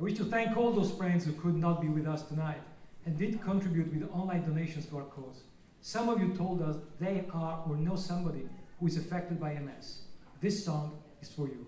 I wish to thank all those friends who could not be with us tonight and did contribute with online donations to our cause. Some of you told us they are or know somebody who is affected by MS. This song is for you.